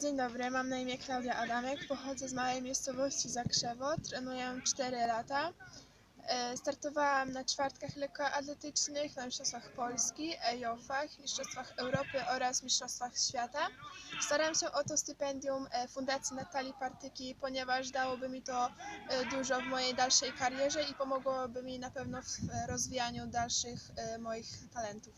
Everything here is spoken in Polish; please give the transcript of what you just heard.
Dzień dobry, mam na imię Klaudia Adamek, pochodzę z małej miejscowości Zakrzewo, trenuję 4 lata. E, startowałam na czwartkach lekkoatletycznych, na Mistrzostwach Polski, EJOF-ach, Mistrzostwach Europy oraz Mistrzostwach Świata. Staram się o to stypendium e, Fundacji Natalii Partyki, ponieważ dałoby mi to e, dużo w mojej dalszej karierze i pomogłoby mi na pewno w rozwijaniu dalszych moich talentów.